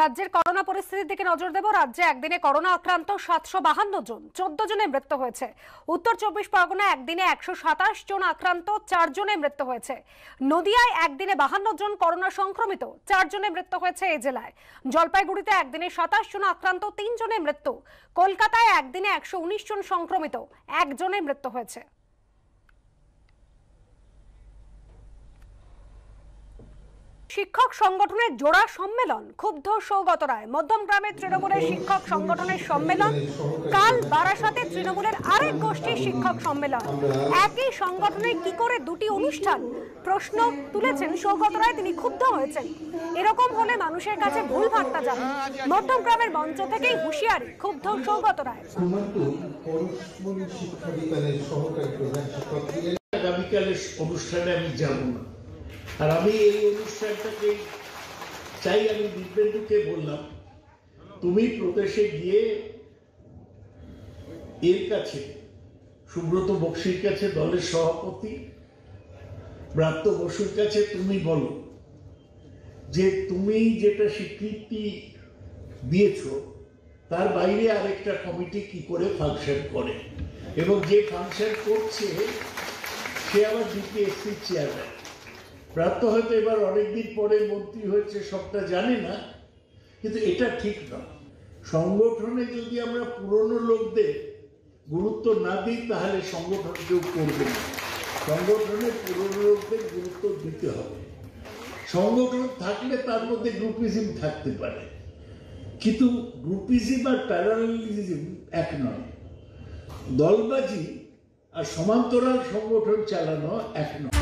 রাজ্যের করোনা পরিস্থিতির দিকে নজর দেব। রাজ্যে একদিনে করোনা আক্রান্ত সাতশো বাহান্ন জন, চোদ্দ জনের মৃত্যু হয়েছে। উত্তর চব্বিশ পরগনা একদিনে একশো সাতাশ জন আক্রান্ত, চার জনের মৃত্যু হয়েছে। নদিয়ায় একদিনে বাহান্ন জন করোনা সংক্রমিত, চার জনের মৃত্যু হয়েছে এই জেলায়। জলপাইগুড়িতে একদিনে সাতাশ জন আক্রান্ত, তিন জনের মৃত্যু। কলকাতায় একদিনে একশো উনিশ জন সংক্রমিত একজনের মৃত্যু হয়েছে। শিক্ষক সংগঠনের জোড়া সম্মেলন, ক্ষুব্ধ সৌগত রায়। মধ্যম গ্রামের তৃণমূলের শিক্ষক সংগঠনের সম্মেলন, কাল বারাসাতে তৃণমূলের আরেক গোষ্ঠীর শিক্ষক সম্মেলন। একই সংগঠনে কি করে দুটি অনুষ্ঠান? প্রশ্ন তুলেছেন সৌগত রায়, তিনি ক্ষুব্ধ হয়েছেন। এরকম হলে মানুষের কাছে ভুল বার্তা যাবে মধ্যম গ্রামের মঞ্চ থেকেই হুঁশিয়ারি, ক্ষুব্ধ সৌগত রায়। অনুষ্ঠানে আমি যাব না। আর আমি এই অনুষ্ঠানটাকে চাই, আমি দিব্যেন্দুকে বললাম, তুমি প্রদেশে গিয়ে এর কাছে, সুব্রত বক্সির কাছে, দলের সভাপতি ব্রাত্য বসুর কাছে তুমি বলো যে তুমি যেটা স্বীকৃতি দিয়েছ, তার বাইরে আরেকটা কমিটি কি করে ফাংশন করে? এবং যে ফাংশন করছে, সে আবার ডিপিএসসি চেয়ারম্যান প্রাপ্ত হয়তো এবার অনেকদিন পরে মন্ত্রী হয়েছে, সবটা জানে না, কিন্তু এটা ঠিক নয় সংগঠনে যদি আমরা পুরনো লোকদের গুরুত্ব না দিই, তাহলে সংগঠন কেউ করবে না। সংগঠনে পুরনো লোকদের গুরুত্ব দিতে হবে। সংগঠন থাকলে তার মধ্যে গ্রুপিজম থাকতে পারে। কিন্তু গ্রুপিজম আর প্যারালিজম এক নয়। দলবাজি আর সমান্তরাল সংগঠন চালানো এক নয়।